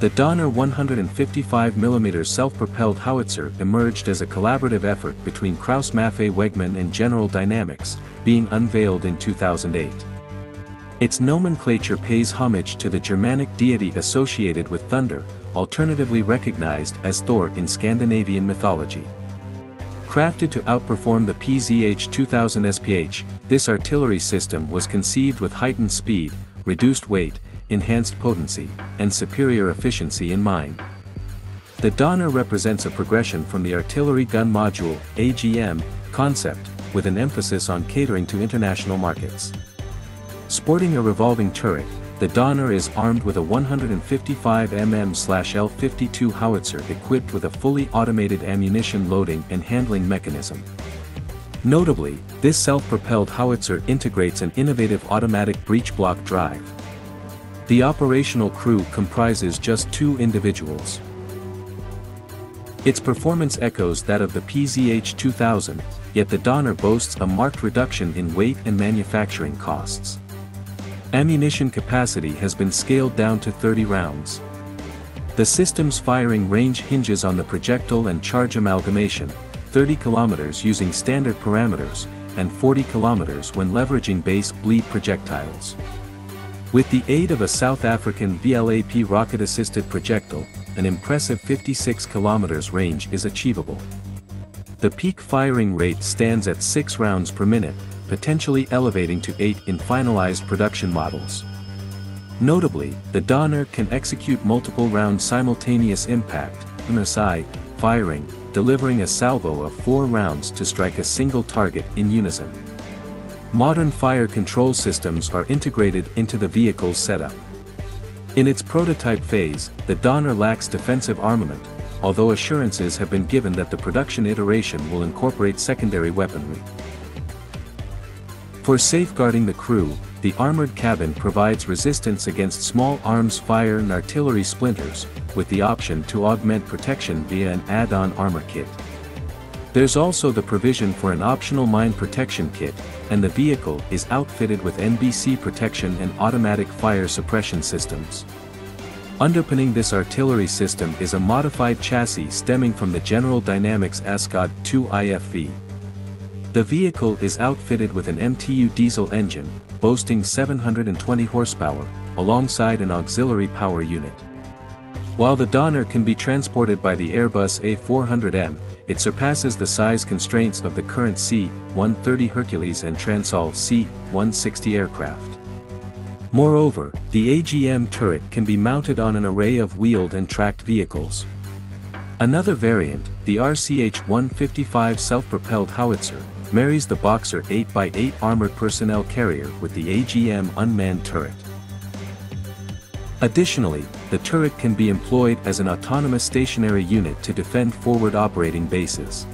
The Donar 155mm self-propelled howitzer emerged as a collaborative effort between Krauss-Maffei-Wegmann and General Dynamics, being unveiled in 2008. Its nomenclature pays homage to the Germanic deity associated with thunder, alternatively recognized as Thor in Scandinavian mythology. Crafted to outperform the PZH-2000 SPH, this artillery system was conceived with heightened speed, reduced weight, enhanced potency, and superior efficiency in mind. The Donar represents a progression from the Artillery Gun Module AGM, concept, with an emphasis on catering to international markets. Sporting a revolving turret, the Donar is armed with a 155mm-L52 howitzer equipped with a fully automated ammunition loading and handling mechanism. Notably, this self-propelled howitzer integrates an innovative automatic breech block drive. The operational crew comprises just two individuals. Its performance echoes that of the PZH-2000, yet the Donar boasts a marked reduction in weight and manufacturing costs. Ammunition capacity has been scaled down to 30 rounds. The system's firing range hinges on the projectile and charge amalgamation, 30 km using standard parameters, and 40 km when leveraging base bleed projectiles. With the aid of a South African VLAP rocket-assisted projectile, an impressive 56 km range is achievable. The peak firing rate stands at 6 rounds per minute, potentially elevating to 8 in finalized production models. Notably, the Donar can execute multiple round simultaneous impact, MSI, firing, delivering a salvo of 4 rounds to strike a single target in unison. Modern fire control systems are integrated into the vehicle's setup. In its prototype phase, the Donar lacks defensive armament, although assurances have been given that the production iteration will incorporate secondary weaponry. For safeguarding the crew, the armored cabin provides resistance against small arms fire and artillery splinters, with the option to augment protection via an add-on armor kit. There's also the provision for an optional mine protection kit, and the vehicle is outfitted with NBC protection and automatic fire suppression systems. Underpinning this artillery system is a modified chassis stemming from the General Dynamics Ascod 2 IFV. The vehicle is outfitted with an MTU diesel engine, boasting 720 horsepower, alongside an auxiliary power unit. While the Donar can be transported by the Airbus A400M, it surpasses the size constraints of the current C-130 Hercules and Transall C-160 aircraft. Moreover, the AGM turret can be mounted on an array of wheeled and tracked vehicles. Another variant, the RCH-155 self-propelled howitzer, marries the Boxer 8x8 armored personnel carrier with the AGM unmanned turret. Additionally, the turret can be employed as an autonomous stationary unit to defend forward operating bases.